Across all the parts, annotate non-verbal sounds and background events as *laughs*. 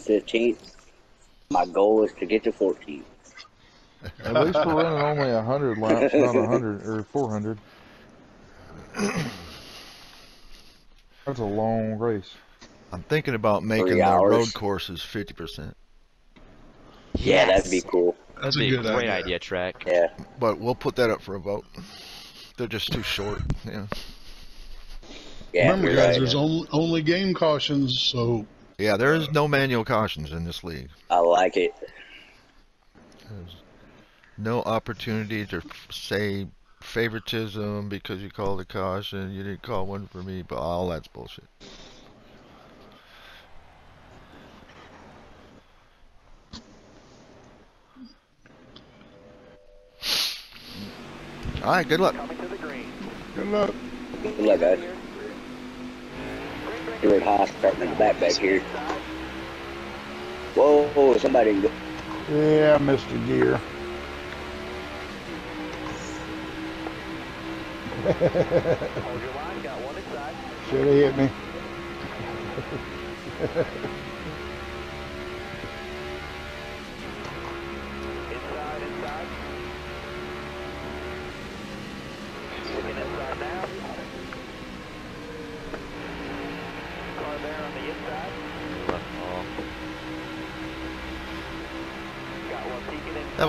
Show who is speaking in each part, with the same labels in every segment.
Speaker 1: starting 15th. My goal is to get to 14th.
Speaker 2: At least we're running only a hundred laps, not a hundred or four hundred. *clears throat* That's a long race.
Speaker 3: I'm thinking about making
Speaker 1: Three
Speaker 3: the road courses 50%,
Speaker 1: Yeah, that'd be cool.
Speaker 4: That's
Speaker 5: That'd
Speaker 4: a
Speaker 5: be a
Speaker 4: good
Speaker 5: great
Speaker 4: idea.
Speaker 5: idea, Trek.
Speaker 1: Yeah.
Speaker 3: but we'll put that up for a vote. They're just too short. Yeah.
Speaker 1: Yeah.
Speaker 4: Remember, guys,
Speaker 1: right.
Speaker 4: there's only, only game cautions, so
Speaker 3: Yeah, there is no manual cautions in this league.
Speaker 1: I like it.
Speaker 3: There's no opportunity to say favoritism because you called a caution. You didn't call one for me, but all that's bullshit. All right, good luck.
Speaker 2: Good luck.
Speaker 1: Good luck, guys. Stuart Haas starting in the back back here. Whoa, whoa, somebody can go.
Speaker 2: Yeah, Mr. Gear. Should have hit me. *laughs*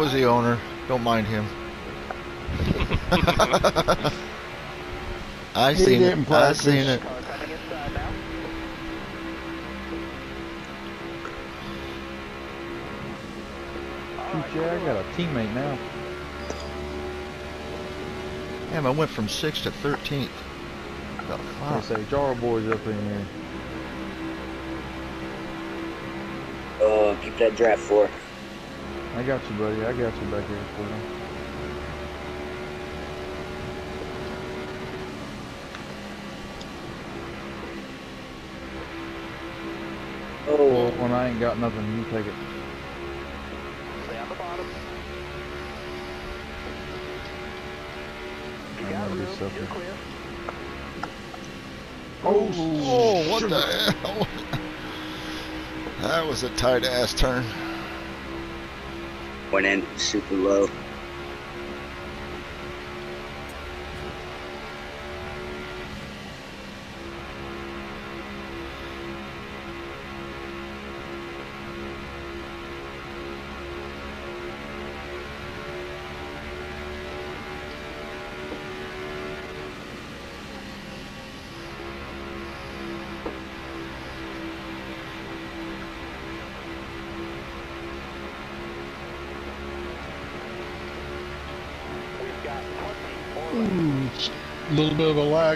Speaker 3: was the owner. Don't mind him. *laughs* I
Speaker 2: He
Speaker 3: seen it. I seen it.
Speaker 2: Yeah, I got a teammate now.
Speaker 3: Damn, I went from sixth to thirteenth. The
Speaker 2: I
Speaker 3: fuck?
Speaker 2: say, Jar boys up in here.
Speaker 1: Oh, keep that draft for.
Speaker 2: I got you, buddy. I got you back here for you.
Speaker 1: Oh,
Speaker 2: when I ain't got nothing, you take it. Stay on the I'm gonna be suffering.
Speaker 3: Oh, oh, what the *laughs* hell? That was a tight ass turn.
Speaker 1: Went in super low.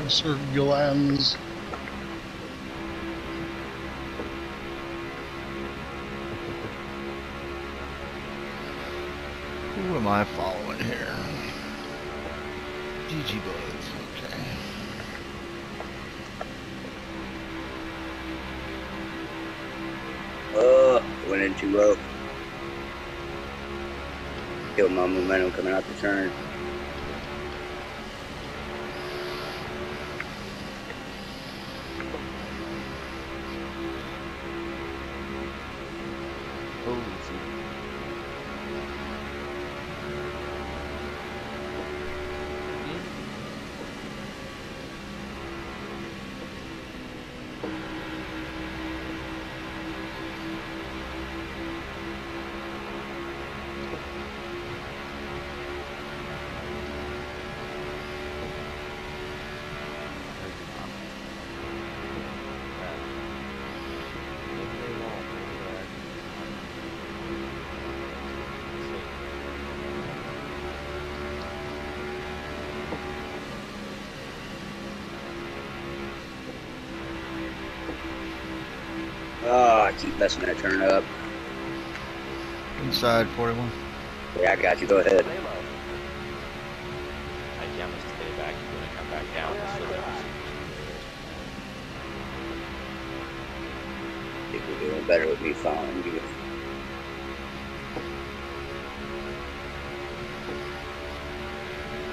Speaker 4: Bit of a Sir Gillan's.
Speaker 3: Who am I following here? GG Buds. Okay.
Speaker 1: Oh, went in too low. Killed my momentum coming out the turn. Oh, I keep messing that turn up.
Speaker 3: Inside 41.
Speaker 1: Yeah, I got you. Go ahead.
Speaker 5: I am gonna stay back when I come back down. So that
Speaker 1: I think we're doing better with me following you.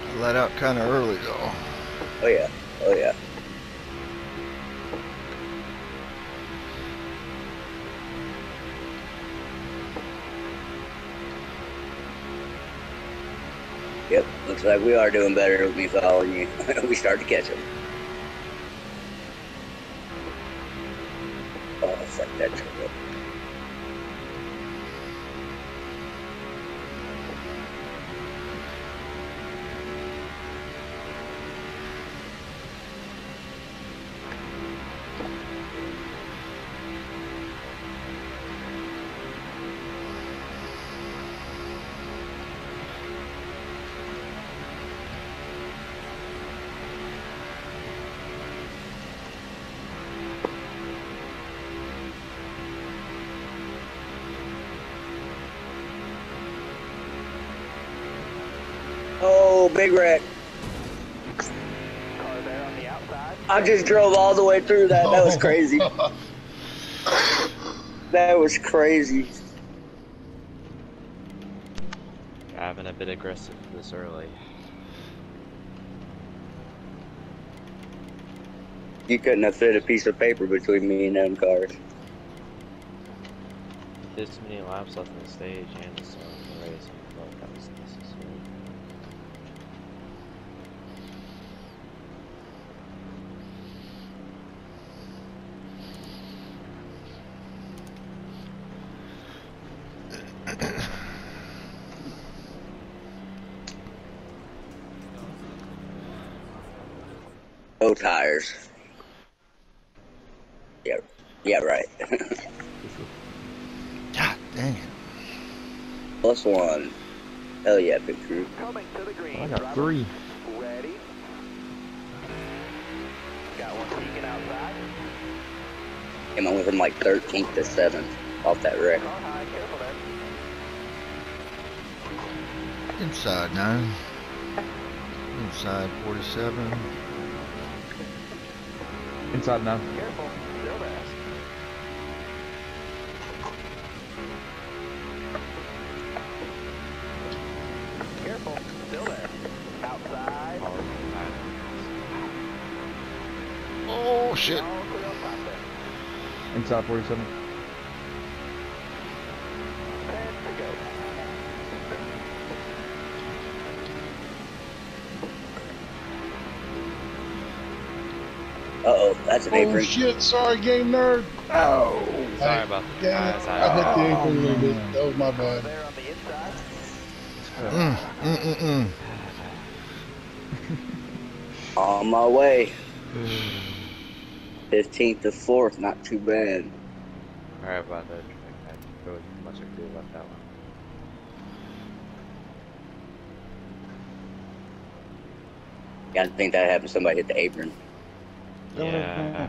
Speaker 3: I let out kind of early though.
Speaker 1: Oh yeah. Oh yeah. Like we are doing better with me following you. *laughs* we start to catch them. Oh, fuck that I just drove all the way through that. That was oh. crazy. That was crazy.
Speaker 5: Having a bit aggressive this early.
Speaker 1: You couldn't have fit a piece of paper between me and them cars.
Speaker 5: With this many laps left in the stage and the start the race, I felt like that was necessary.
Speaker 1: No tires. Yeah, yeah, right. *laughs*
Speaker 3: God dang it.
Speaker 1: Plus one. Hell yeah, big crew.
Speaker 6: Coming to the green.
Speaker 7: Oh, I got
Speaker 6: Driver
Speaker 7: three.
Speaker 6: Ready. Got one peeking outside.
Speaker 1: Came on with him like 13th to 7th off that wreck.
Speaker 6: Car high, careful there.
Speaker 3: Inside nine. Inside 47.
Speaker 7: Inside now.
Speaker 6: Careful. Still there. Careful. Still there. Outside.
Speaker 3: Oh shit.
Speaker 6: All clear on top there.
Speaker 7: Inside 47.
Speaker 1: That's an
Speaker 4: Oh
Speaker 1: apron.
Speaker 4: shit! Sorry, game nerd. Oh,
Speaker 5: Sorry about that.
Speaker 4: Damn it! I hit the
Speaker 5: I,
Speaker 4: apron a little bit. That was my bad.
Speaker 6: On.
Speaker 3: Mm, mm, mm, mm. *laughs*
Speaker 1: On my way. *sighs* 15th to 4th, not too bad.
Speaker 5: Sorry about that. I had really much I could do about that one.
Speaker 1: Gotta think that happened. Somebody hit the apron.
Speaker 5: Yeah.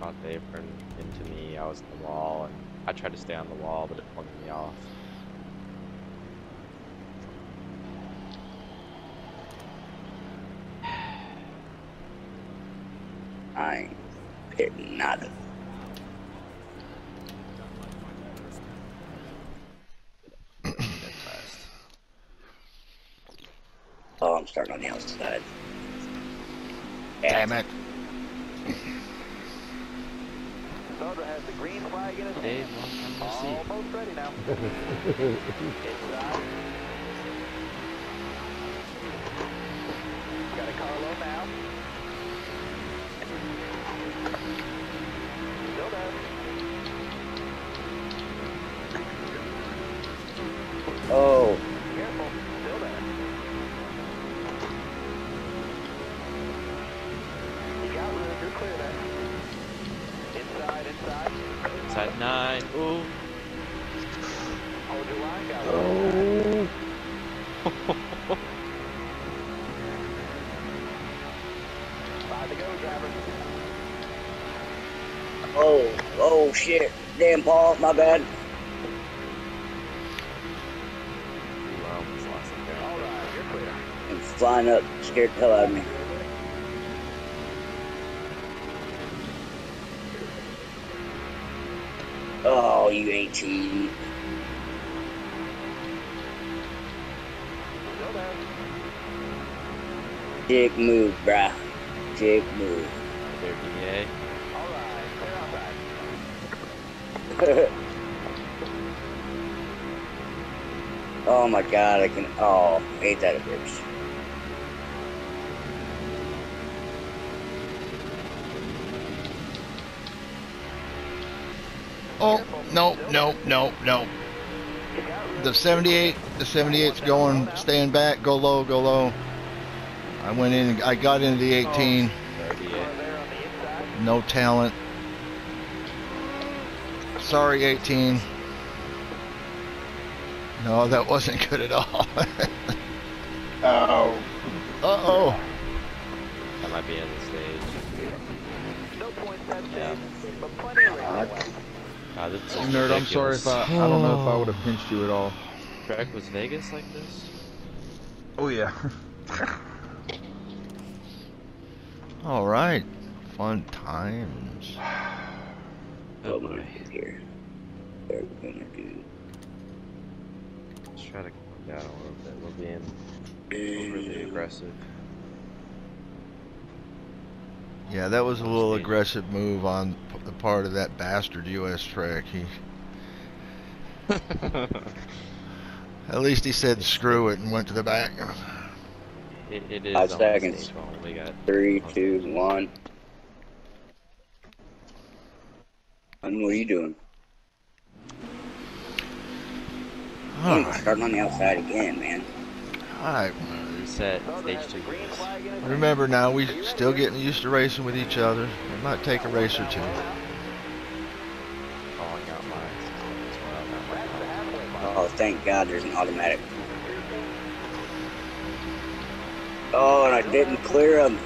Speaker 5: Caught the apron into me. I was in the wall, and I tried to stay on the wall, but it pulled me off.
Speaker 1: I ain't hitting nada. Oh, I'm starting on the outside.
Speaker 3: Damn it.
Speaker 6: Sandra has the green flag in his hand.
Speaker 5: long time no see.
Speaker 6: Almost ready now. *laughs* clear.
Speaker 1: I'm flying up, scared the hell out of me. Oh, you 18.
Speaker 6: Still.
Speaker 1: Dick move, bruh. Dick move.
Speaker 5: There, DA.
Speaker 6: All right, clear outside. *laughs*
Speaker 1: Oh my god, I can. Oh, hate that it works.
Speaker 3: Oh, no, no, no, no. The 78, the 78's going, staying back, go low, go low. I went in, I got into the 18, no talent. Sorry, 18. No, that wasn't *laughs* good at all.
Speaker 7: Oh.
Speaker 3: Uh-oh.
Speaker 5: That might be in the stage.
Speaker 6: No points that
Speaker 5: Yeah.
Speaker 6: stage, but plenty of.
Speaker 5: God, this is
Speaker 7: Nerd, I'm sorry if I, I don't know if I would have pinched you at all.
Speaker 5: Trek was Vegas like this?
Speaker 7: Oh yeah. *laughs*
Speaker 3: All right. Fun times. *sighs* *sighs* *sighs*
Speaker 1: Oh my, here. What are we gonna do?
Speaker 5: Let's try to calm down a little bit. We're being overly aggressive.
Speaker 3: Yeah, that was a little aggressive move on the part of that bastard US Trek. He, *laughs* at least he said screw it and went to the back.
Speaker 5: it, it is
Speaker 1: Five
Speaker 5: on
Speaker 1: seconds.
Speaker 5: We got
Speaker 1: Three, two, one. And what are you doing?
Speaker 3: All right.
Speaker 1: starting on the outside again, man.
Speaker 3: All right.
Speaker 5: reset
Speaker 6: Southern
Speaker 5: stage two.
Speaker 6: green flag in its
Speaker 3: Remember now, we still getting used to racing with each other. It might take a race or two.
Speaker 5: Calling out my as well. Not my
Speaker 6: That's the halfway mark.
Speaker 1: Oh, thank God there's an automatic. Oh, and I didn't clear him.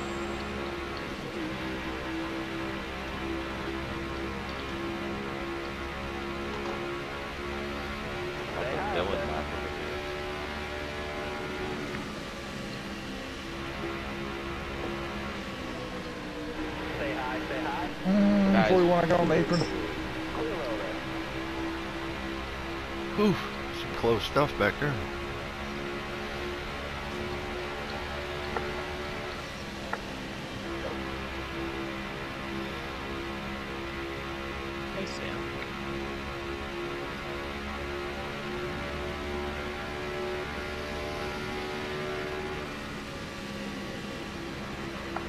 Speaker 3: Stuff back there.
Speaker 5: Hey Sam.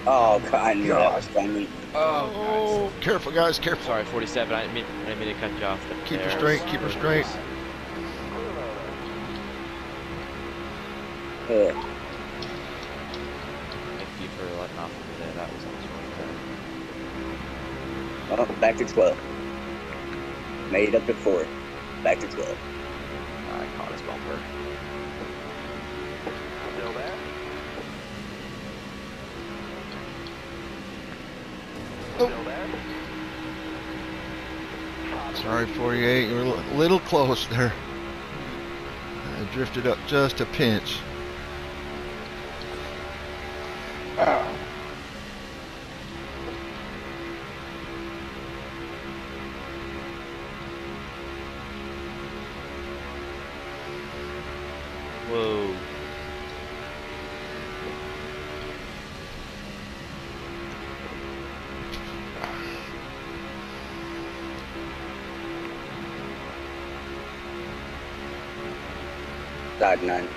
Speaker 1: Oh, God, I knew that was coming.
Speaker 3: Oh, careful guys, careful.
Speaker 5: Sorry, 47. I didn't mean, I didn't mean to cut you off.
Speaker 3: Keep her straight, keep her straight.
Speaker 1: Uh,
Speaker 6: there.
Speaker 5: Thank you for letting off of me there. That was almost one
Speaker 1: oh, back to 12. Made it up to 4. Back to 12.
Speaker 5: I caught his bumper.
Speaker 6: Still there?
Speaker 3: Oh.
Speaker 6: Still there?
Speaker 3: Sorry, 48. You're a little close there. I drifted up just a pinch.
Speaker 1: Side 9.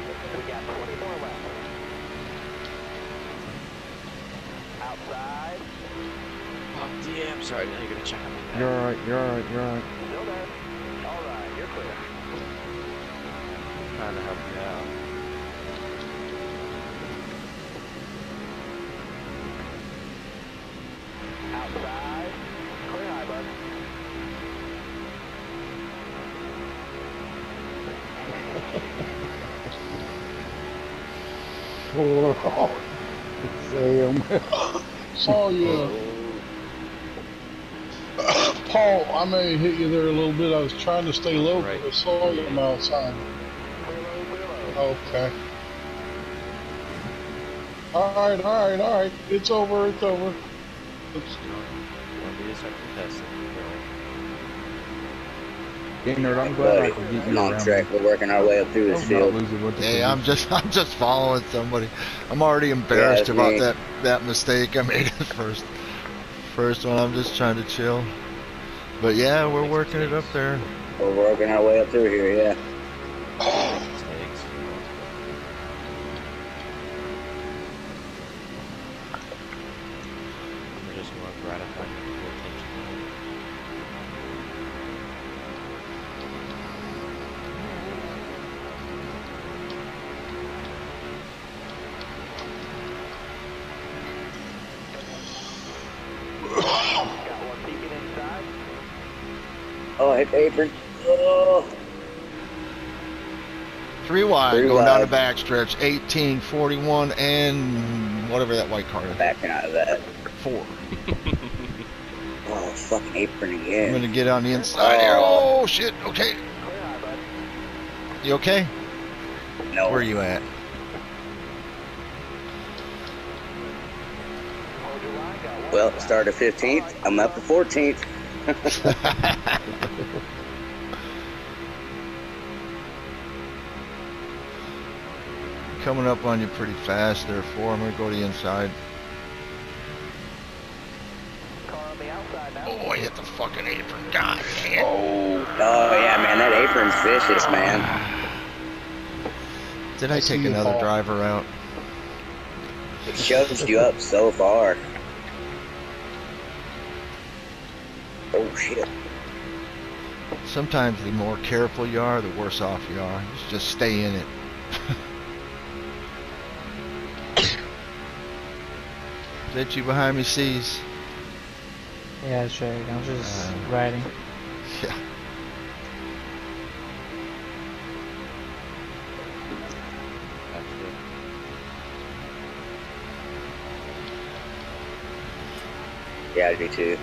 Speaker 5: Trying to
Speaker 4: stay low,
Speaker 5: Right.
Speaker 4: but I saw you from outside.
Speaker 6: Clear low, clear low.
Speaker 4: Okay. Alright, alright, alright. It's over, it's over. It's,
Speaker 5: You want me to start contesting?
Speaker 7: Hey, nerd, I'm glad I
Speaker 1: Buddy,
Speaker 7: can get you
Speaker 1: I'm on
Speaker 7: around.
Speaker 1: track. We're working our way up through this field.
Speaker 7: losing
Speaker 3: Hey, I'm just *laughs* I'm just following somebody. I'm already embarrassed
Speaker 1: that's
Speaker 3: about
Speaker 1: me.
Speaker 3: that that mistake I made *laughs* the first first one. I'm just trying to chill. But yeah, we're working it up there.
Speaker 1: We're working our way up through here, yeah.
Speaker 3: Going down the
Speaker 1: wide.
Speaker 3: back stretch. 18, 41, and whatever that white car is.
Speaker 1: backing out of that.
Speaker 3: Four. *laughs*
Speaker 1: Oh, fucking apron again.
Speaker 3: I'm gonna get on the inside here.
Speaker 1: Oh.
Speaker 3: Oh shit. Okay.
Speaker 6: Clear high, bud.
Speaker 3: You okay?
Speaker 1: No.
Speaker 3: Where are you at?
Speaker 6: Hold your line. Got one.
Speaker 1: Well, started 15th. I'm up to 14th. *laughs* *laughs*
Speaker 3: Coming up on you pretty fast there, four. I'm gonna go to the inside.
Speaker 6: Car on the outside now.
Speaker 3: Oh, I hit the fucking apron. God damn.
Speaker 1: Oh, oh yeah, man, that apron's vicious, man.
Speaker 3: Did I
Speaker 4: I
Speaker 3: take another
Speaker 4: Paul.
Speaker 3: driver out?
Speaker 1: It shoves you up so far. Oh shit.
Speaker 3: Sometimes the more careful you are, the worse off you are. Just- Just stay in it. That you behind me, sees?
Speaker 8: Yeah, that's right. I'm just
Speaker 3: Uh,
Speaker 8: riding.
Speaker 3: Yeah.
Speaker 5: That's it.
Speaker 1: Yeah, I do too.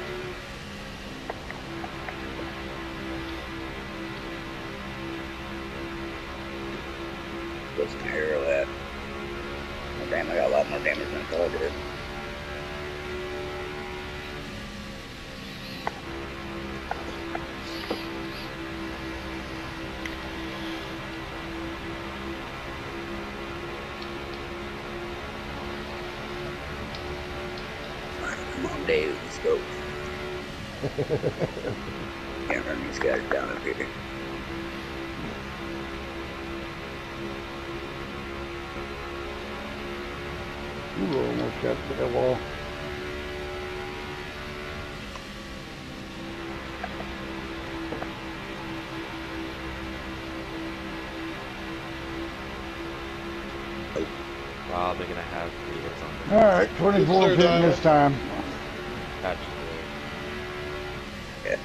Speaker 5: The
Speaker 7: All right, 24
Speaker 4: Clear
Speaker 7: pitting this time.
Speaker 5: patch.
Speaker 1: Yeah.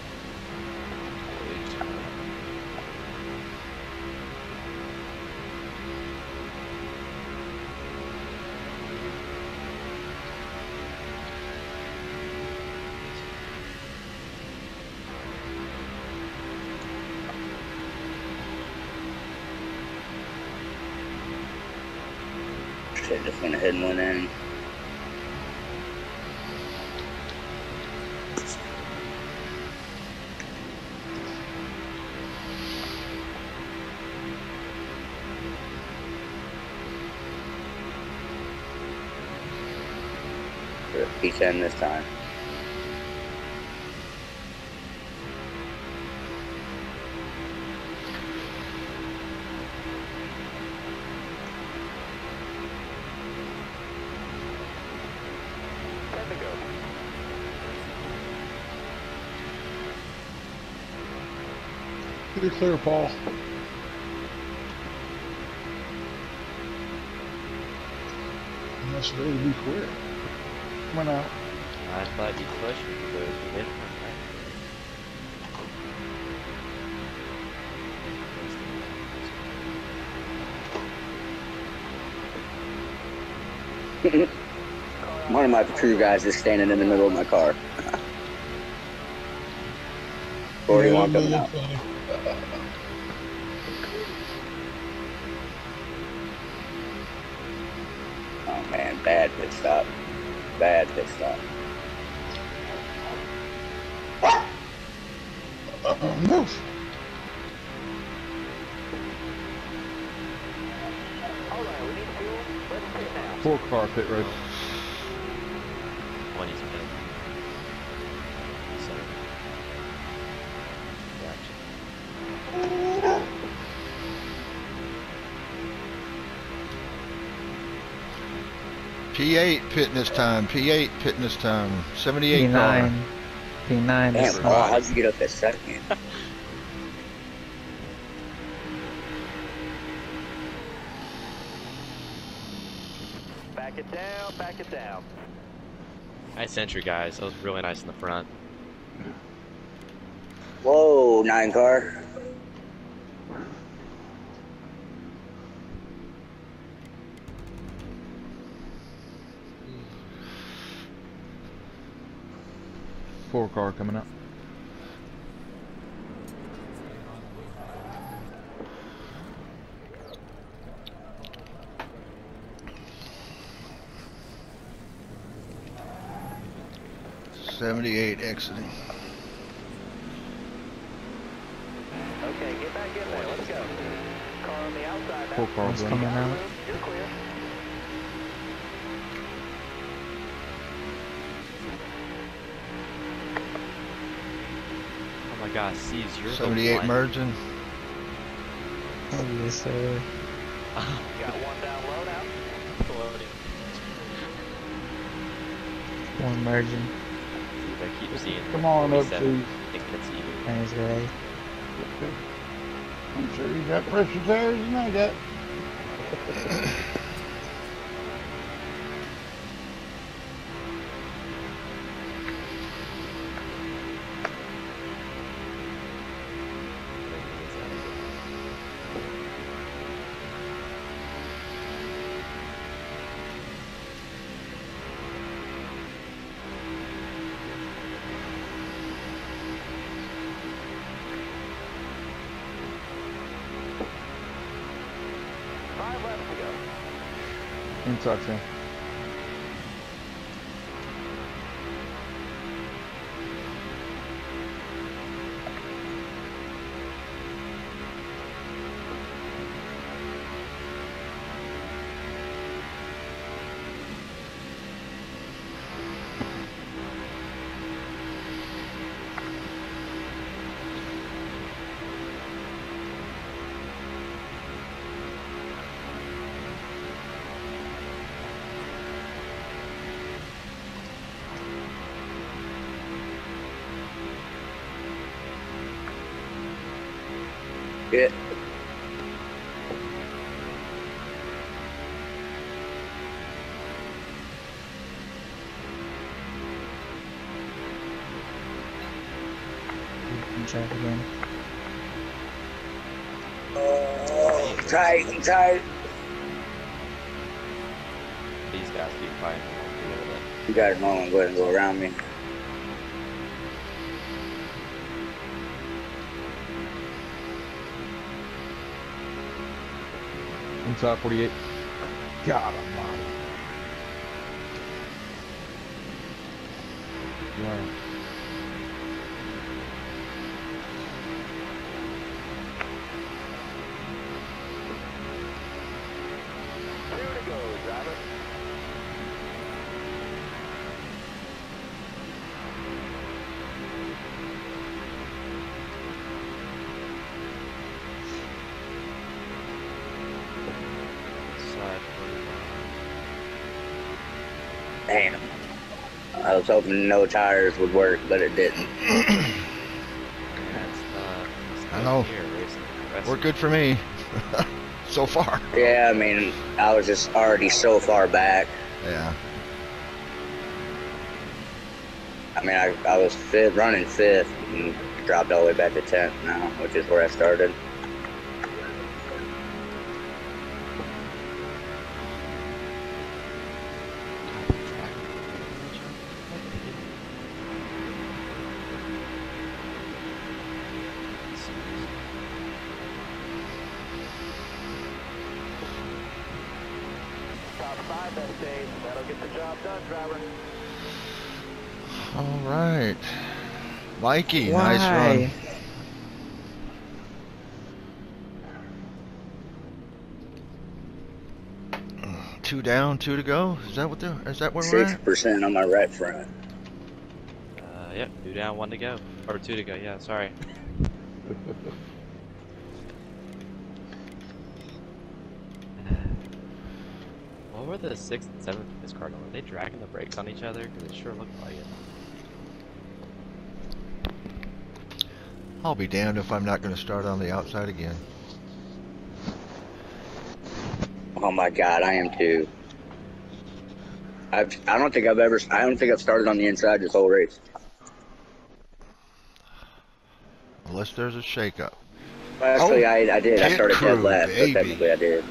Speaker 1: Shit, just went ahead and went in. P10 this time.
Speaker 4: You're clear, Paul. Must really be quick.
Speaker 7: Went out.
Speaker 5: I thought you pushed me to the mid one, right? *laughs*
Speaker 1: One of my crew guys is standing in the middle of my car. 41
Speaker 4: Yeah,
Speaker 1: coming
Speaker 4: that
Speaker 1: out. Oh man, bad pit stop. Bad pit stop.
Speaker 4: Uh-oh, move.
Speaker 6: All right, we need fuel. Let's pit now.
Speaker 7: Four car pit road.
Speaker 3: P8 pitting this time. P8 pitting this time. 78 car.
Speaker 8: P9. P9 is
Speaker 1: Damn, Paul, how'd you get up that second?
Speaker 6: Back it down, back it down.
Speaker 5: Nice entry, guys. That was really nice in the front.
Speaker 1: Whoa, nine car.
Speaker 7: Car coming up.
Speaker 3: Seventy-eight exiting.
Speaker 6: Okay, get back in there. Let's go. Car on the outside now.
Speaker 7: Four car
Speaker 8: One's
Speaker 7: running.
Speaker 8: coming out.
Speaker 6: You're clear.
Speaker 5: My gosh, C's, you're the
Speaker 3: 78
Speaker 5: one.
Speaker 3: merging.
Speaker 8: Oh, yes, sir. *laughs*
Speaker 6: Got one down low now.
Speaker 8: One merging.
Speaker 5: I keep seeing
Speaker 4: Come on up,
Speaker 5: 47,
Speaker 4: Chief.
Speaker 5: thinking it's even.
Speaker 8: Thanks, guys.
Speaker 4: I'm sure you got pressure tires and I got.
Speaker 6: Go.
Speaker 1: Tight, I'm tight.
Speaker 5: These guys keep fighting along the other
Speaker 1: You got it, Nolan. Go ahead and go around me.
Speaker 7: Inside 48. God almighty. Wow.
Speaker 1: Hoping no tires would work, but it didn't. *clears throat*
Speaker 5: Yeah, it's not,
Speaker 3: I know.
Speaker 5: Here, racing the rest
Speaker 3: We're good for me. *laughs* so far.
Speaker 1: Yeah, I mean, I was just already so far back.
Speaker 3: Yeah.
Speaker 1: I mean, I, I was fifth, running fifth, and dropped all the way back to 10th now, which is where I started.
Speaker 3: Mikey,
Speaker 8: Why?
Speaker 3: nice run. Two down, two to go. Is that what the? Is that where we're
Speaker 1: Six percent on my right front.
Speaker 5: Uh, yep, two down, one to go. Or two to go, yeah, sorry. *laughs* What were the sixth and seventh in this car doing? Were they dragging the brakes on each other? Because it sure looked like it.
Speaker 3: I'll be damned if I'm not going to start on the outside again.
Speaker 1: Oh my god, I am too. I've, I don't think I've ever. I don't think I've started on the inside this whole race.
Speaker 3: Unless there's a shakeup.
Speaker 1: Well, actually,
Speaker 3: Oh,
Speaker 1: I, I did. I started
Speaker 3: crew,
Speaker 1: dead last,
Speaker 3: baby.
Speaker 1: but technically I did.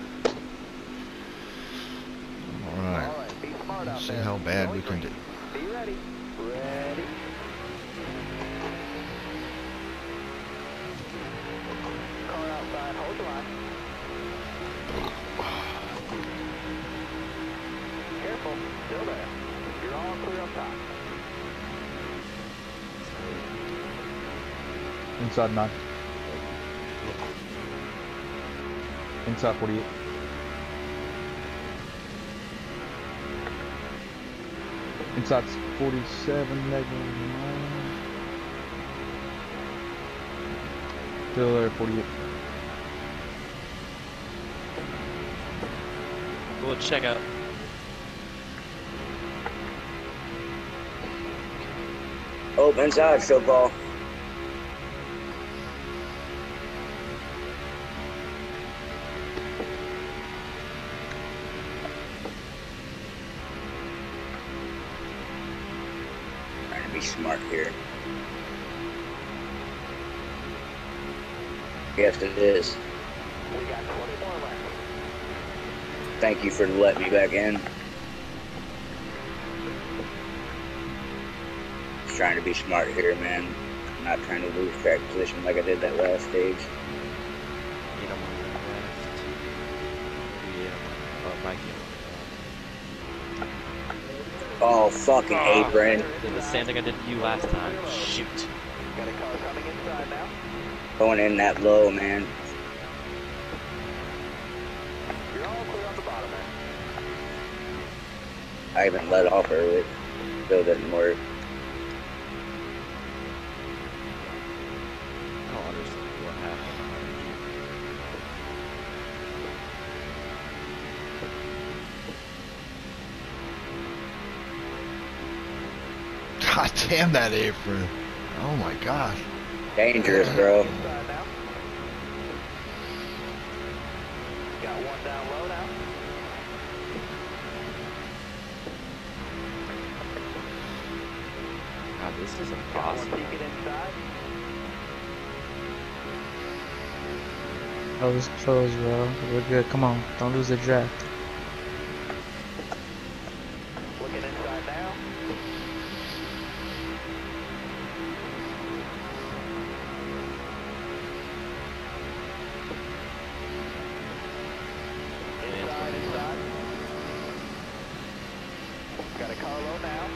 Speaker 3: All right.
Speaker 6: All right, be smart out
Speaker 3: Let's see how bad we can
Speaker 6: green.
Speaker 3: do.
Speaker 7: Inside nine. Inside 48. Inside 47, negative 9. Still there, 48.
Speaker 5: We'll check out.
Speaker 1: Oh, inside, show ball. Be smart here. Yes, it is.
Speaker 6: We got 20 left.
Speaker 1: Thank you for letting me back in. Just trying to be smart here, man. Not trying to lose track position like I did that last stage.
Speaker 5: Oh,
Speaker 1: fucking ah. apron.
Speaker 5: Did the same thing I did to you last time. Shoot.
Speaker 6: Got a car coming inside now.
Speaker 1: Going in that low, man.
Speaker 6: You're all clear on the bottom end.
Speaker 1: I even let off early. Still didn't work.
Speaker 3: Damn that apron. Oh my gosh.
Speaker 1: Dangerous, bro.
Speaker 6: Now. Got one down low now.
Speaker 5: God, this is
Speaker 6: Got one
Speaker 5: impossible.
Speaker 6: peeking inside.
Speaker 8: Close, close, bro. We're good. Come on. Don't lose the draft.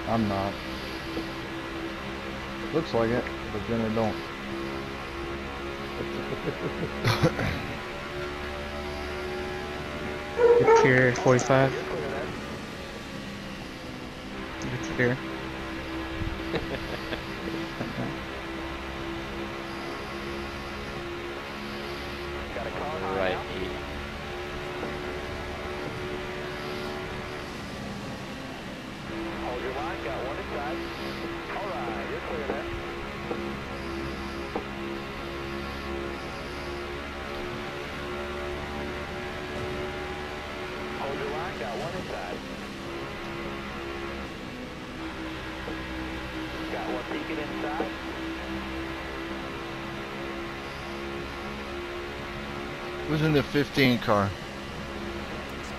Speaker 7: I'm not. Looks like it, but then it don't.
Speaker 8: You're 45.
Speaker 6: You're clear
Speaker 3: 15 car?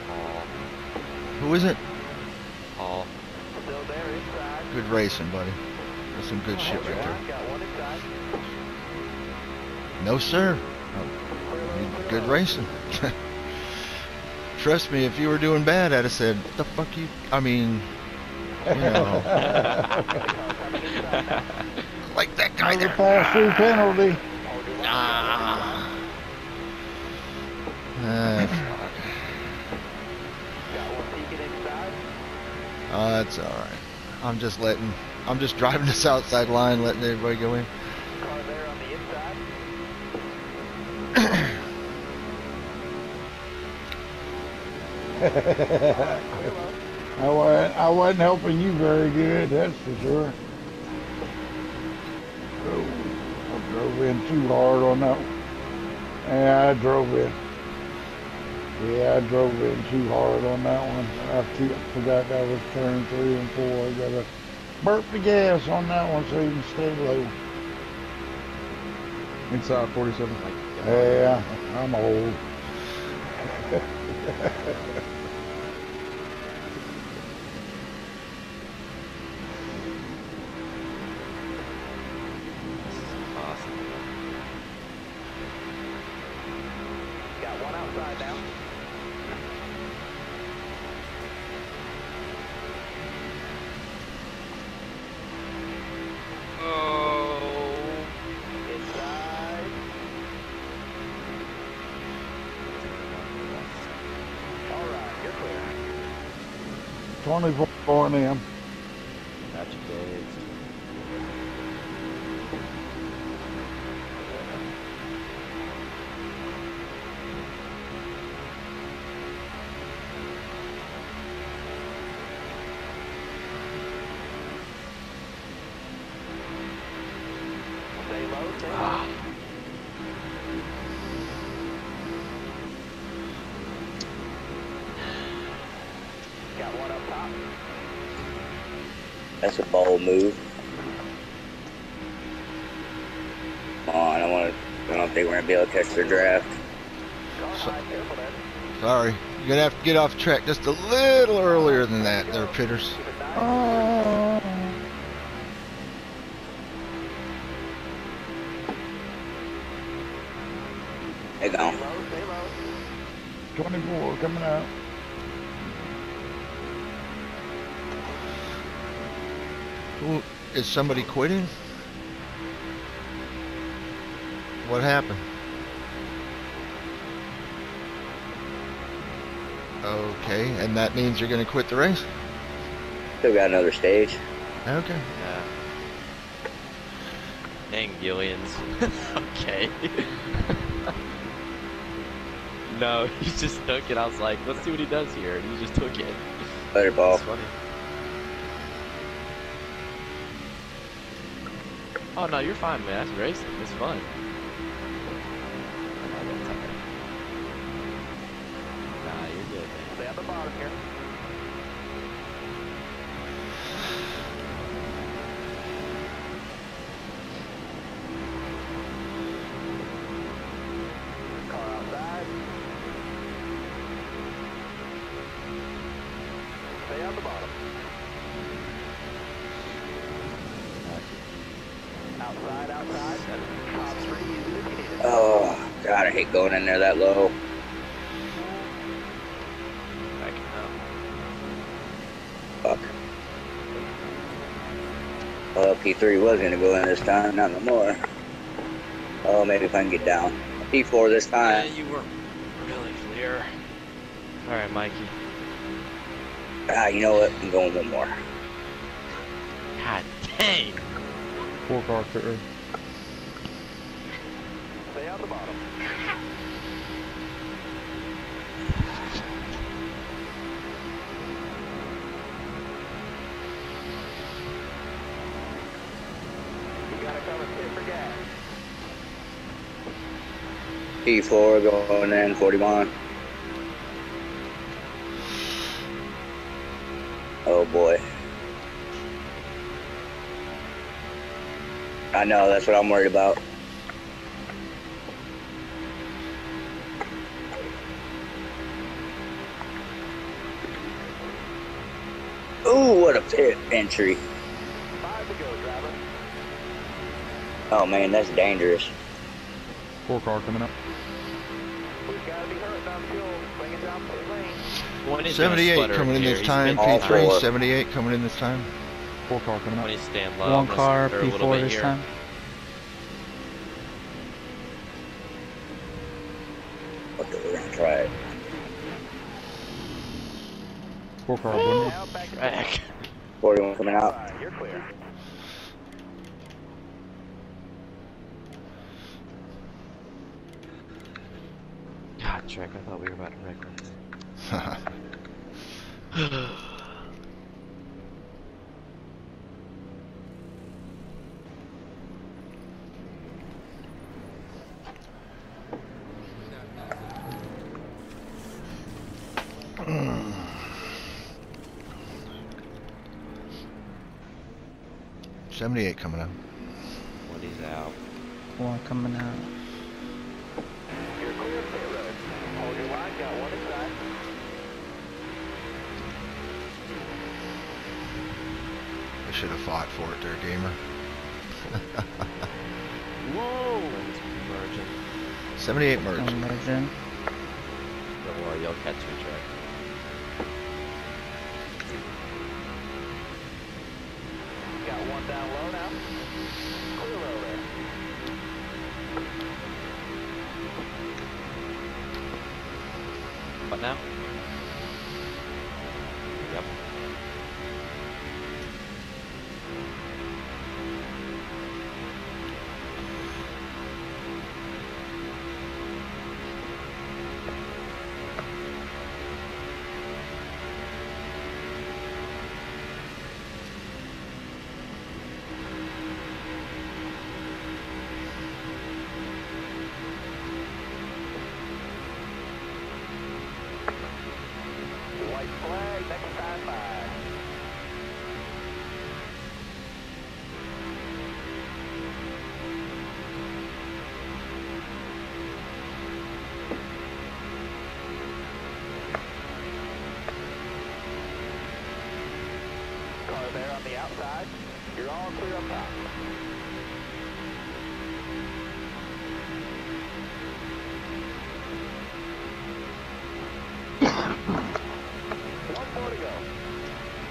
Speaker 5: Paul.
Speaker 3: Who is it?
Speaker 5: Paul.
Speaker 6: Still there inside.
Speaker 3: Good racing, buddy. That's some good shit right there.
Speaker 6: line. Got one inside.
Speaker 3: No, sir.
Speaker 6: Oh, Clear
Speaker 3: Good racing. *laughs* Trust me, if you were doing bad, I'd have said, the fuck you, I mean, you know,
Speaker 6: Car coming inside now.
Speaker 3: like that guy
Speaker 7: Another
Speaker 3: there.
Speaker 7: pass through penalty.
Speaker 3: Oh, that's alright. I'm just letting, I'm just driving *laughs* this outside line, letting everybody go in.
Speaker 6: Car there on the inside.
Speaker 2: I wasn't, I wasn't helping you very good, that's for sure. Oh, I drove in too hard on that. Yeah, I drove in. Yeah, I drove in too hard on that one. I keep, forgot that was turn three and four. I gotta burp the gas on that one so you can stay low.
Speaker 7: Inside 47.
Speaker 2: Yeah, I'm old. *laughs* Twenty-four and
Speaker 1: That's a bold move. Come on, I want to. I don't think we're gonna be able to catch their draft.
Speaker 3: So-
Speaker 6: high, careful there.
Speaker 3: Sorry. You're gonna have to get off track just a little earlier than that, there, Pitters.
Speaker 6: Keep it.
Speaker 2: Oh.
Speaker 1: Hey, go.
Speaker 6: Stay low, stay low.
Speaker 2: Twenty-four coming out.
Speaker 3: Ooh, Is somebody quitting? What happened? Okay, and that means you're gonna quit the race?
Speaker 1: Still got another stage.
Speaker 3: Okay.
Speaker 5: Yeah. Dang, Gillians. *laughs* okay. *laughs* no, he just took it. I was like, let's see what he does here. And he just took it.
Speaker 1: Later, ball.
Speaker 5: That's funny. Oh, no, you're fine, man. That's racing. It's fun.
Speaker 1: There that low.
Speaker 5: Back up.
Speaker 1: Fuck. Well, P3 was gonna go in this time, not no more. Oh, maybe if I can get down. P4 this time.
Speaker 5: Yeah,
Speaker 1: time.
Speaker 5: you were really clear. Alright, Mikey.
Speaker 1: Ah, you know what? I'm going one more.
Speaker 5: God dang!
Speaker 7: Four car pit.
Speaker 6: Stay on the bottom. *laughs*
Speaker 1: P4 going in, 41. Oh boy. I know, that's what I'm worried about. Ooh, what a pit entry.
Speaker 6: Five to go, driver.
Speaker 1: Oh man, that's dangerous.
Speaker 7: Four car coming up.
Speaker 3: 78 coming in
Speaker 5: here,
Speaker 3: this time. P3, 78 coming in this time.
Speaker 7: Four car coming up.
Speaker 5: he's low,
Speaker 8: One car,
Speaker 5: sputter a little
Speaker 8: P4 this
Speaker 5: here.
Speaker 8: time.
Speaker 1: Okay, we're gonna try it.
Speaker 7: Four car blender.
Speaker 6: Now back to
Speaker 1: 41 coming out.
Speaker 6: Alright, you're clear.
Speaker 5: God, Trek, I thought we were about to wreck one. *laughs* *sighs*
Speaker 3: Seventy-eight coming up.
Speaker 5: What is out.
Speaker 8: One coming out.
Speaker 3: For it there, gamer. *laughs*
Speaker 5: Whoa! It's merging.
Speaker 3: Seventy-eight merge.
Speaker 8: Emerging.
Speaker 5: Don't worry, you'll catch me, Trey.
Speaker 6: Got one down low now. Clear low there.
Speaker 5: What now?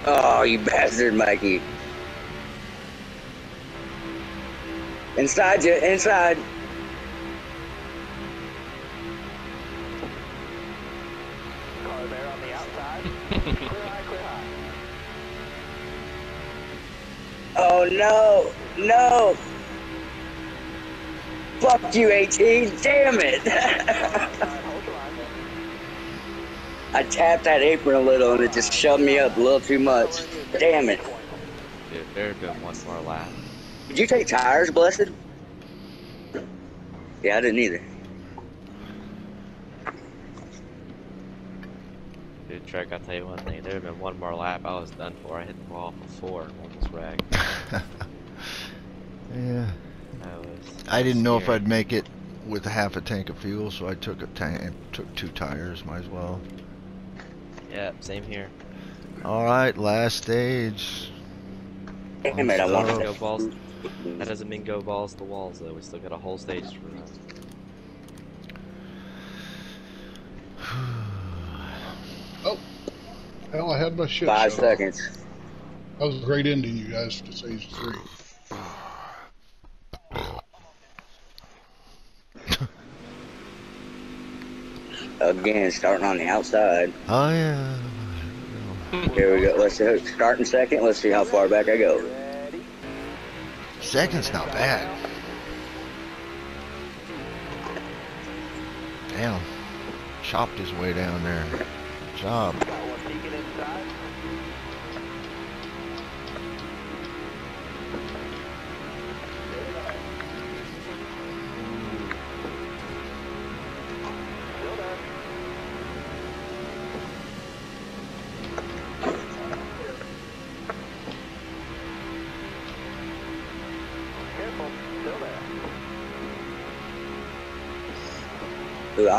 Speaker 1: Oh, you bastard, Mikey. Inside you, inside. No, no. Fuck you, 18. Damn it.
Speaker 6: Hold your line.
Speaker 1: I tapped that apron a little and it just shoved me up a little too much. Damn it.
Speaker 5: Dude, there had been one more lap.
Speaker 1: Did you take tires, Blessed? Yeah, I didn't either.
Speaker 5: Dude, Trek, I'll tell you one thing. There had been one more lap. I was done for. I hit the wall for four and almost wrecked. *laughs*
Speaker 3: yeah.
Speaker 5: I was.
Speaker 3: I didn't know if. I'd make it with half a tank of fuel, so I took a tank, took two tires. Might as well.
Speaker 5: Yeah, same here.
Speaker 3: All right, last stage.
Speaker 1: Damn it, I
Speaker 3: Oh.
Speaker 1: wanted
Speaker 5: Go balls. That doesn't mean go balls to walls though. We still got a whole stage to run. *sighs*
Speaker 4: Oh, hell, I had my shit
Speaker 1: Five
Speaker 4: shut off.
Speaker 1: seconds.
Speaker 4: That was a great ending, you guys, to stage three.
Speaker 1: Again, starting on the outside.
Speaker 3: Oh yeah.
Speaker 1: Here we go. Let's see. Starting second. Let's see how far back I go.
Speaker 3: Second's not bad. Damn. Chopped his way down there. Good job.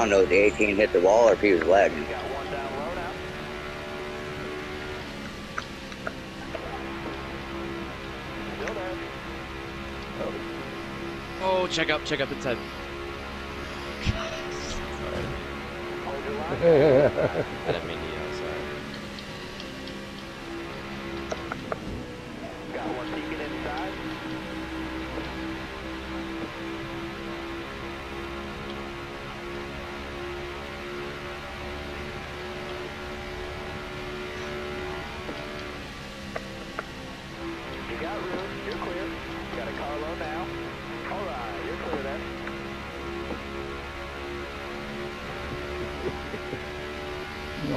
Speaker 1: Don't know if the 18 hit the wall or if he was lagging.
Speaker 6: Got one down low now. Still there.
Speaker 5: Oh, check up, check up inside.
Speaker 6: Hold. *laughs*
Speaker 5: I didn't mean to
Speaker 6: uh,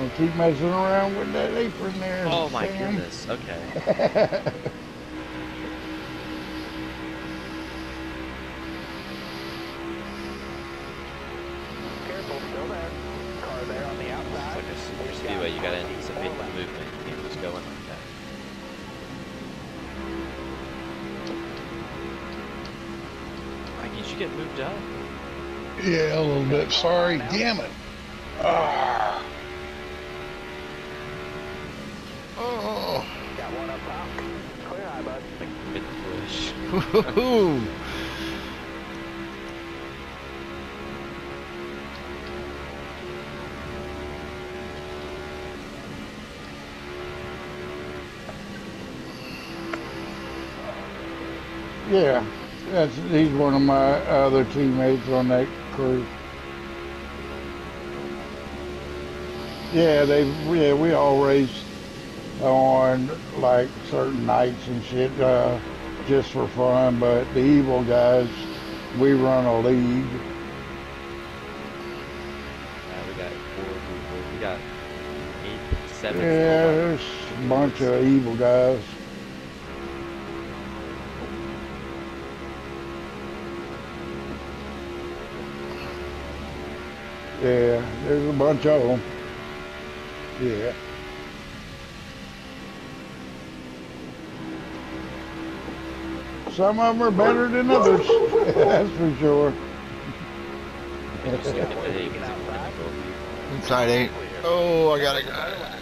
Speaker 2: Don't keep messing around with that apron there.
Speaker 5: Oh my
Speaker 2: Sam.
Speaker 5: goodness. Okay.
Speaker 6: Careful, still there. Car there on the
Speaker 4: Yeah,
Speaker 2: that's he's one of my other teammates on that crew. Yeah, they yeah we all race on like certain nights and shit uh, just for fun. But the evil guys, we run a league.
Speaker 5: Uh, we got four people. We got eight, seven.
Speaker 2: Yeah, there's a bunch of evil guys. Yeah, there's a bunch of them. Yeah. Some of them are better than others. *laughs* That's for sure.
Speaker 5: left. Just skip the eight 'cause it's pinnacle.
Speaker 3: Inside eight. Oh, I gotta go.
Speaker 6: Outside.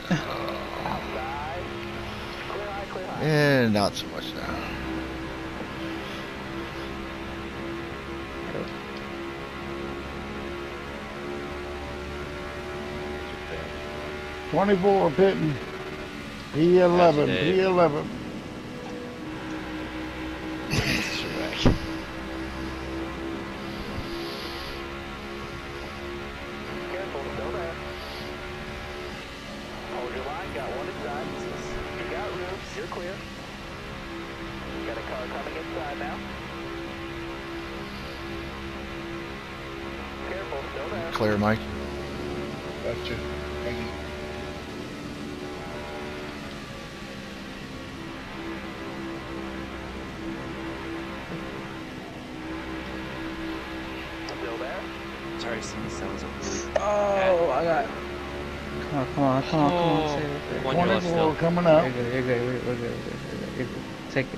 Speaker 6: Clear high, clear high.
Speaker 3: And not so much now.
Speaker 2: Twenty-four pitting. P eleven, P eleven.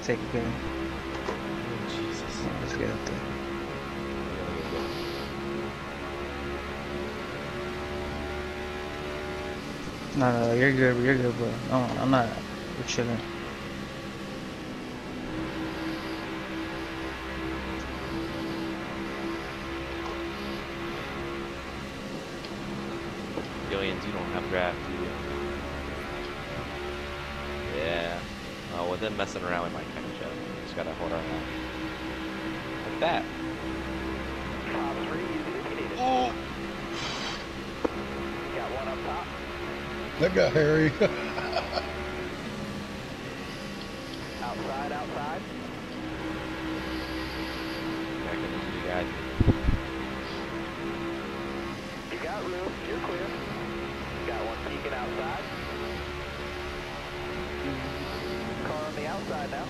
Speaker 8: Take it, take.
Speaker 5: Oh, Jesus.
Speaker 8: Let's get up there. No, no, you're good, you're good, bro. No, I'm not. We're chilling.
Speaker 5: Billions, you don't have draft, do you? With them messing around, we might catch up. Just gotta hold our line. Like that.
Speaker 6: Top three, use it if you need it.
Speaker 5: Oh!
Speaker 6: Got one up top.
Speaker 4: That got hairy. *laughs*
Speaker 6: Outside, outside.
Speaker 5: Back in the you guys.
Speaker 6: You got room, you're clear. Got one peeking outside. Outside now.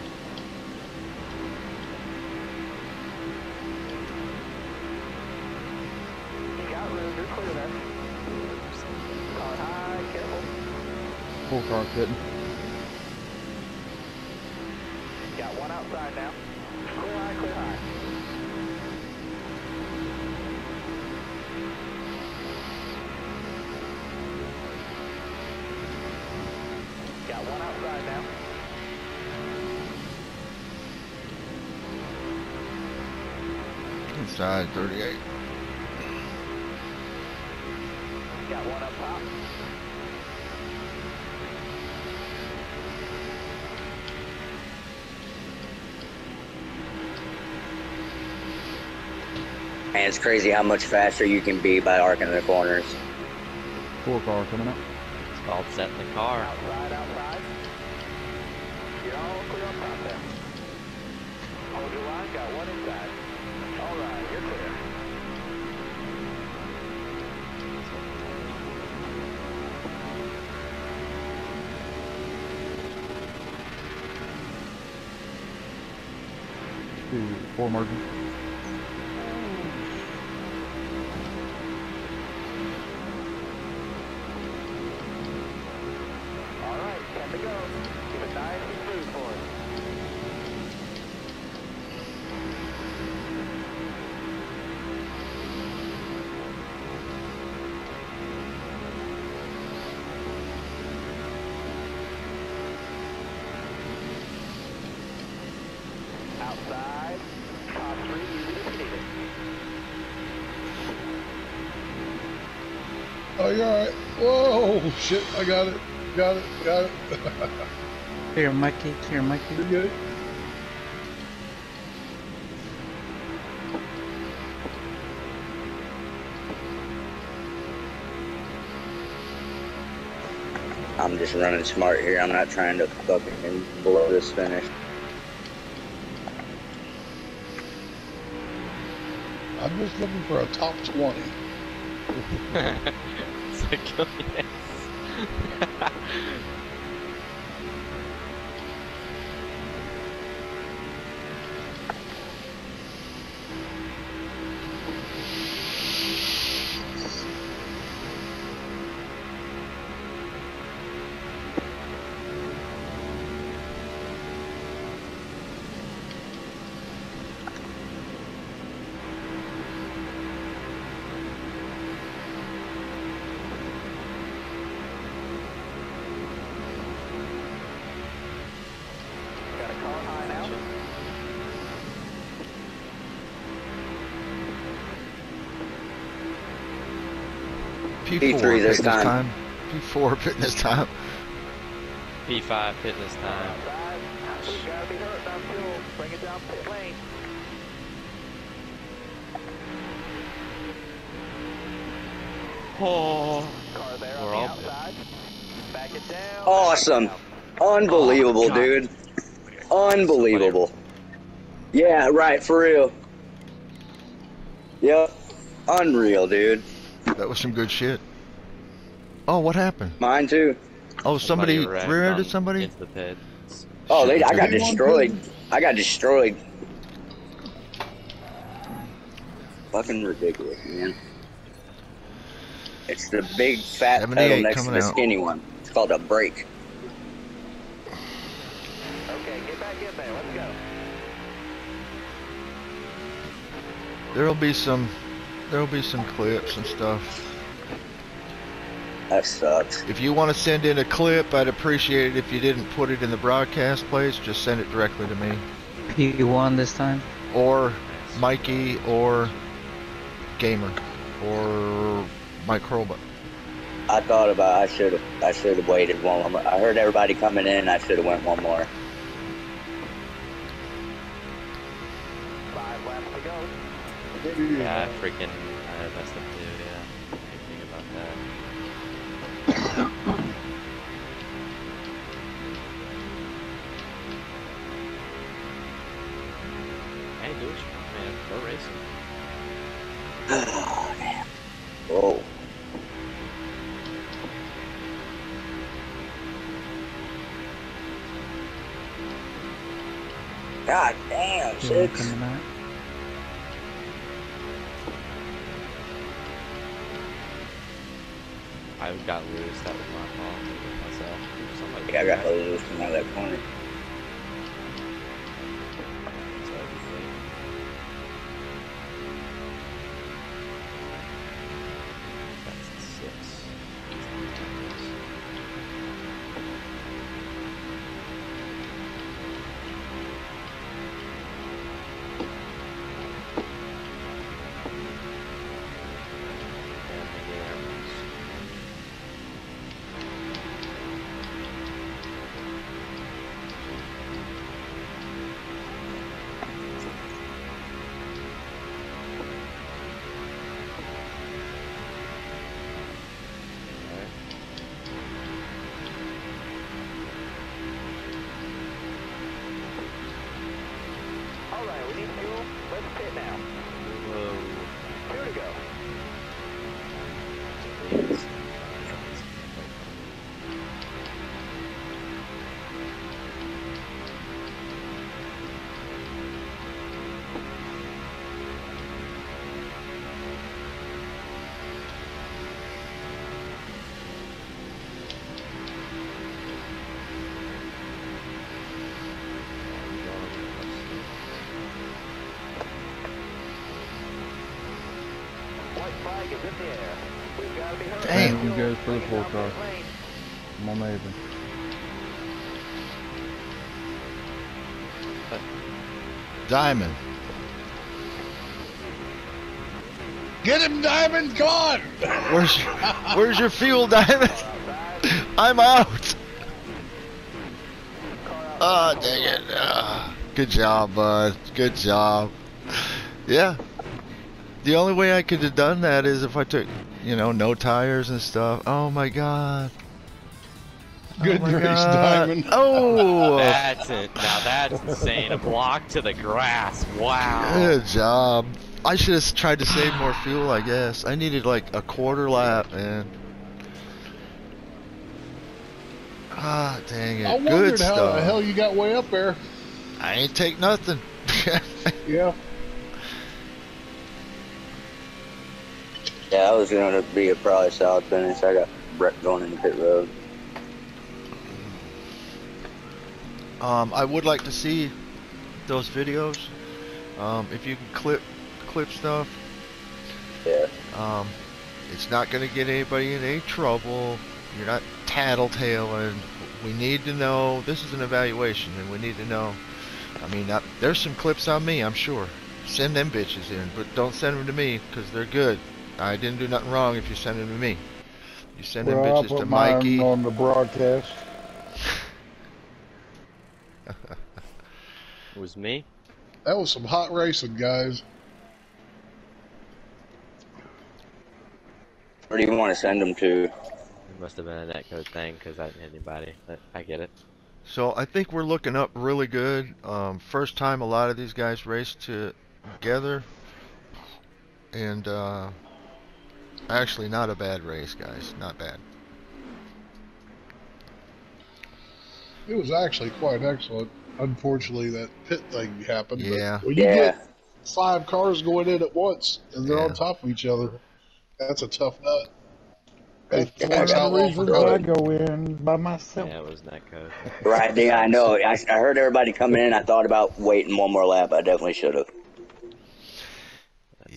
Speaker 6: You got room, you're clear there. Car high, careful.
Speaker 7: Full car pitting.
Speaker 6: Got one outside now. Clear high, clear high. Got one outside now.
Speaker 3: Inside 38.
Speaker 6: Got one up top.
Speaker 1: And it's crazy how much faster you can be by arcing the corners.
Speaker 7: Full car coming up.
Speaker 5: It's called setting the car.
Speaker 6: Outside, outside. You're all clear up top there. Hold your line, got one inside.
Speaker 7: Four margin.
Speaker 4: Oh, you're alright. Whoa, shit, I got it. Got it, got it. *laughs*
Speaker 8: here, Mikey, here, Mikey.
Speaker 4: you get it?
Speaker 1: I'm just running smart here. I'm not trying to fucking blow this finish.
Speaker 4: I'm just looking for a top 20. *laughs*
Speaker 5: oh, *laughs* yes. *laughs*
Speaker 3: P4
Speaker 1: P3 this
Speaker 3: pitting
Speaker 1: time.
Speaker 3: P4 pitting this time.
Speaker 5: P5 fitness time.
Speaker 6: Outside. We gotta be hurt about fuel. Bring it down pit lane.
Speaker 5: Oh. We're all
Speaker 6: the
Speaker 5: pit.
Speaker 6: outside. Back it down.
Speaker 1: Awesome. Unbelievable,
Speaker 5: Oh,
Speaker 1: dude. Unbelievable. Yeah, right, for real. Yep. Unreal, dude.
Speaker 3: That was some good shit. Oh, what happened?
Speaker 1: Mine too.
Speaker 3: Oh, somebody
Speaker 5: wrecked
Speaker 3: rear-ended somebody?
Speaker 5: Into the pit.
Speaker 1: Oh, they, I got destroyed. I got destroyed. Fucking ridiculous, man. It's the big fat pedal next to
Speaker 3: coming
Speaker 1: the
Speaker 3: out.
Speaker 1: skinny one. It's called a brake.
Speaker 6: Okay, get back in there. Let's go.
Speaker 3: There'll be some, there'll be some clips and stuff.
Speaker 1: That sucks.
Speaker 3: If you want to send in a clip, I'd appreciate it if you didn't put it in the broadcast place. Just send it directly to me.
Speaker 8: You won this time.
Speaker 3: Or Mikey or Gamer or Mike Hurlbut.
Speaker 1: I thought about I should have I should have waited one more. I heard everybody coming in. I should have went one more.
Speaker 6: Five laps to go.
Speaker 5: Yeah, I freaking I messed up
Speaker 1: damn,
Speaker 8: Yeah,
Speaker 3: Damn.
Speaker 2: Thank you guys for the full car. I'm amazing.
Speaker 3: Diamond.
Speaker 4: Get him, Diamond! Gone! *laughs*
Speaker 3: Where's your, where's your fuel, Diamond? *laughs* I'm out. Ah, dang it. Ah, good job, bud. Good job. Yeah. The only way I could have done that is if I took, you know, no tires and stuff. Oh my god.
Speaker 4: Good
Speaker 3: oh my
Speaker 4: race,
Speaker 3: God.
Speaker 4: Diamond.
Speaker 3: Oh, *laughs*
Speaker 5: That's it. Now that's insane. A block to the grass. Wow.
Speaker 3: good job. I should have tried to save more fuel, I guess. I needed like a quarter lap, man. Ah, dang it.
Speaker 4: I
Speaker 3: Good
Speaker 4: wondered how
Speaker 3: stuff.
Speaker 4: the hell you got way up there.
Speaker 3: I ain't take nothing. *laughs*
Speaker 4: Yeah.
Speaker 1: Yeah, I was gonna be a probably solid finish. I got Brett going into pit road.
Speaker 3: um, I would like to see those videos. Um, if you can clip clip stuff.
Speaker 1: Yeah.
Speaker 3: Um, it's not going to get anybody in any trouble. You're not tattletaling. We need to know. This is an evaluation, and we need to know. I mean, uh, there's some clips on me, I'm sure. Send them bitches in, but don't send them to me because they're good. I didn't do nothing wrong if you send them to me. You send them
Speaker 2: Well, I'll
Speaker 3: bitches
Speaker 2: put
Speaker 3: to
Speaker 2: mine
Speaker 3: Mikey.
Speaker 2: on the broadcast.
Speaker 5: It was me.
Speaker 4: That was some hot racing, guys.
Speaker 1: Where do you want to send them to?
Speaker 5: It must have been a netcode thing because I didn't hit anybody. But I get it.
Speaker 3: So I think we're looking up really good. Um, first time a lot of these guys raced together, and uh, actually not a bad race, guys. Not bad.
Speaker 4: It was actually quite excellent. Unfortunately, that pit thing happened. but
Speaker 3: Yeah.
Speaker 4: when you
Speaker 1: Yeah.
Speaker 4: get five cars going in at once and they're
Speaker 3: Yeah.
Speaker 4: on top of each other, that's a tough nut. That's
Speaker 1: I
Speaker 4: how
Speaker 2: Got
Speaker 4: long
Speaker 2: reasons
Speaker 4: for
Speaker 2: I go in by myself.
Speaker 5: Yeah, it was netcode.
Speaker 1: Right, yeah, I know. I, I heard everybody coming in. I thought about waiting one more lap. I definitely should have.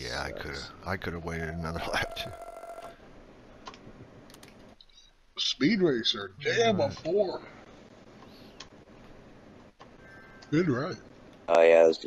Speaker 3: Yeah, I could have. I could have waited another *laughs* lap too.
Speaker 4: Speed racer, damn a four. Good ride.
Speaker 1: Oh yeah, it was